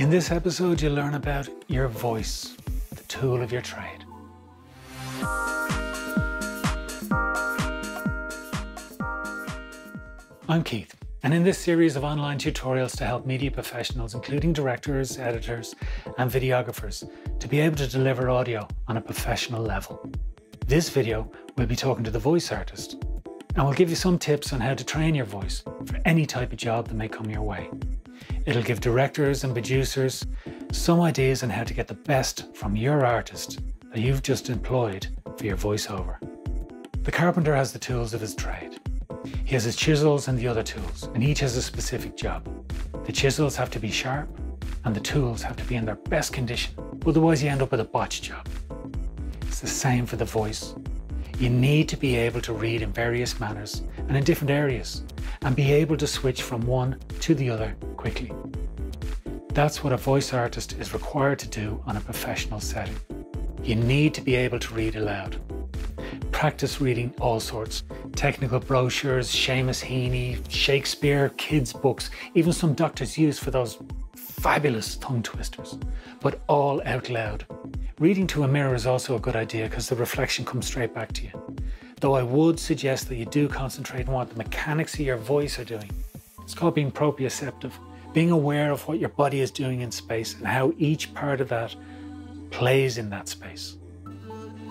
In this episode, you'll learn about your voice, the tool of your trade. I'm Keith, and in this series of online tutorials to help media professionals, including directors, editors, and videographers, to be able to deliver audio on a professional level. This video, we'll be talking to the voice artist, and we'll give you some tips on how to train your voice for any type of job that may come your way. It'll give directors and producers some ideas on how to get the best from your artist that you've just employed for your voiceover. The carpenter has the tools of his trade. He has his chisels and the other tools, and each has a specific job. The chisels have to be sharp, and the tools have to be in their best condition, otherwise you end up with a botched job. It's the same for the voice. You need to be able to read in various manners and in different areas, and be able to switch from one to the other quickly. That's what a voice artist is required to do on a professional setting. You need to be able to read aloud. Practice reading all sorts technical brochures, Seamus Heaney, Shakespeare, kids' books, even some Dr. Seuss for those fabulous tongue twisters, but all out loud. Reading to a mirror is also a good idea because the reflection comes straight back to you though I would suggest that you do concentrate on what the mechanics of your voice are doing. It's called being proprioceptive, being aware of what your body is doing in space and how each part of that plays in that space.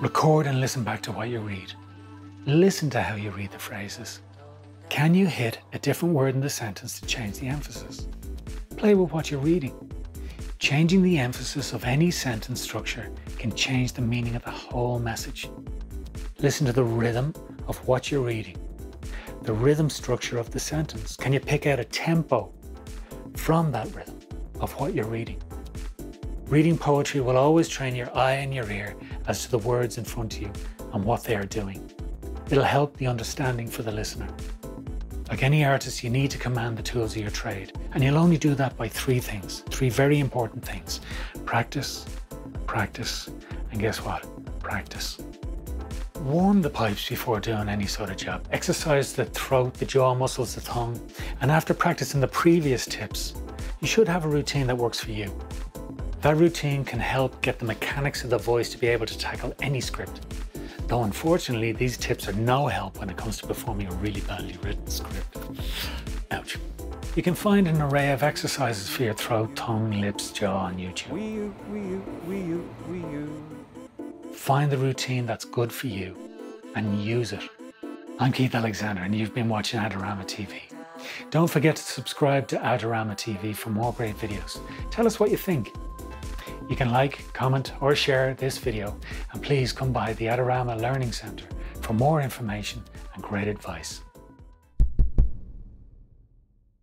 Record and listen back to what you read. Listen to how you read the phrases. Can you hit a different word in the sentence to change the emphasis? Play with what you're reading. Changing the emphasis of any sentence structure can change the meaning of the whole message. Listen to the rhythm of what you're reading, the rhythm structure of the sentence. Can you pick out a tempo from that rhythm of what you're reading? Reading poetry will always train your eye and your ear as to the words in front of you and what they are doing. It'll help the understanding for the listener. Like any artist, you need to command the tools of your trade, and you'll only do that by three things, three very important things practice, practice, and guess what? Practice. Warm the pipes before doing any sort of job. Exercise the throat, the jaw muscles, the tongue. And after practicing the previous tips, you should have a routine that works for you. That routine can help get the mechanics of the voice to be able to tackle any script. Though unfortunately, these tips are no help when it comes to performing a really badly written script. Ouch. You can find an array of exercises for your throat, tongue, lips, jaw on YouTube. Find the routine that's good for you and use it. I'm Keith Alexander and you've been watching Adorama TV. Don't forget to subscribe to Adorama TV for more great videos. Tell us what you think. You can like, comment or share this video and please come by the Adorama Learning Centre for more information and great advice.